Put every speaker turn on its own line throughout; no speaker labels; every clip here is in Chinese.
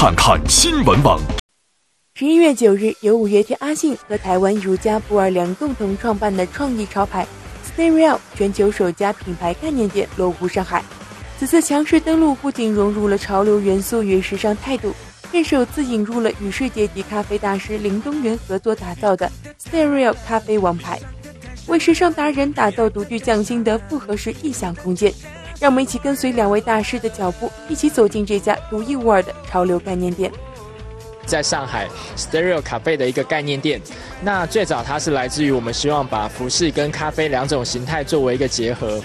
看看新闻网。
十一月九日，由五月天阿信和台湾艺术家布尔良共同创办的创意潮牌 Stereo 全球首家品牌概念店落户上海。此次强势登陆，不仅融入了潮流元素与时尚态度，更首次引入了与世界级咖啡大师林东元合作打造的 Stereo 咖啡王牌，为时尚达人打造独具匠心的复合式异想空间。让我们一起跟随两位大师的脚步，一起走进这家独一无二的潮流概念店。
在上海 Stereo Cafe 的一个概念店，那最早它是来自于我们希望把服饰跟咖啡两种形态作为一个结合。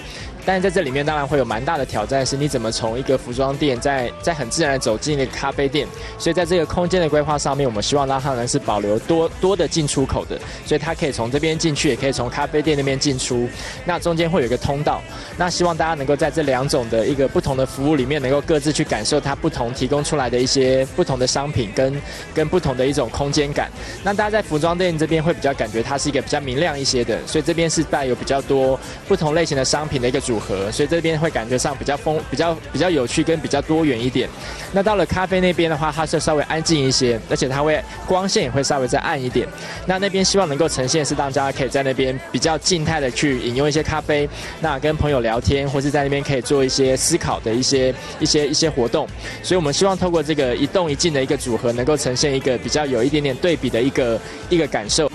但是在这里面当然会有蛮大的挑战，是你怎么从一个服装店，在在很自然的走进一个咖啡店。所以在这个空间的规划上面，我们希望让它能是保留多多的进出口的，所以它可以从这边进去，也可以从咖啡店那边进出。那中间会有一个通道，那希望大家能够在这两种的一个不同的服务里面，能够各自去感受它不同提供出来的一些不同的商品跟跟不同的一种空间感。那大家在服装店这边会比较感觉它是一个比较明亮一些的，所以这边是带有比较多不同类型的商品的一个组。组合，所以这边会感觉上比较丰、比较比较有趣跟比较多元一点。那到了咖啡那边的话，它是稍微安静一些，而且它会光线也会稍微再暗一点。那那边希望能够呈现是大家可以在那边比较静态的去饮用一些咖啡，那跟朋友聊天，或是在那边可以做一些思考的一些一些一些活动。所以我们希望透过这个一动一静的一个组合，能够呈现一个比较有一点点对比的一个一个感受。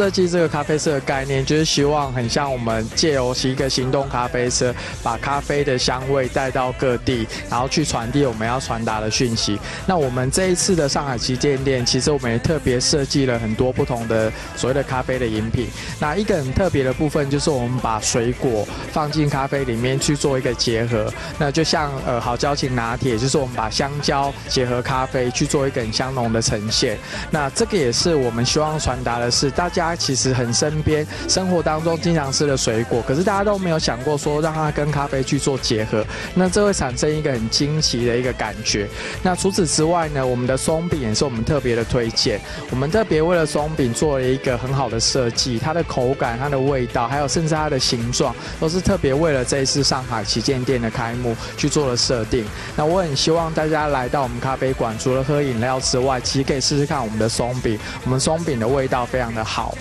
设计这个咖啡色的概念，就是希望很像我们借由一个行动咖啡车，把咖啡的香味带到各地，然后去传递我们要传达的讯息。那我们这一次的上海旗舰店，其实我们也特别设计了很多不同的所谓的咖啡的饮品。那一个很特别的部分，就是我们把水果放进咖啡里面去做一个结合。那就像呃好交情拿铁，就是我们把香蕉结合咖啡去做一个很香浓的呈现。那这个也是我们希望传达的是大家。家其实很身边，生活当中经常吃的水果，可是大家都没有想过说让它跟咖啡去做结合，那这会产生一个很惊奇的一个感觉。那除此之外呢，我们的松饼也是我们特别的推荐，我们特别为了松饼做了一个很好的设计，它的口感、它的味道，还有甚至它的形状，都是特别为了这一次上海旗舰店的开幕去做了设定。那我很希望大家来到我们咖啡馆，除了喝饮料之外，其实可以试试看我们的松饼，我们松饼的味道非常的好。